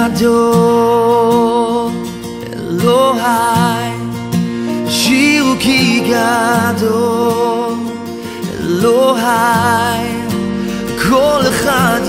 adore. Elohai Shiuki gadol Elohai Kol Echad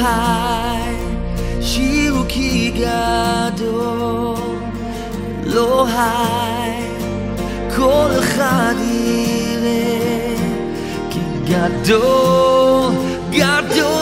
high, Shiruki Gado, Lo high, Kol Hadile, Gado, Gado.